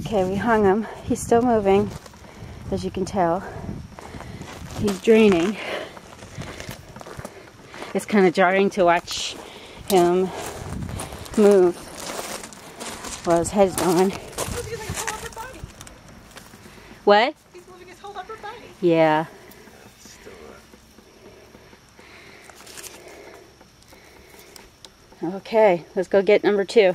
Okay, we hung him. He's still moving, as you can tell. He's draining. It's kind of jarring to watch him move while his head's gone. What? He's moving his whole upper body. Yeah. Okay, let's go get number two.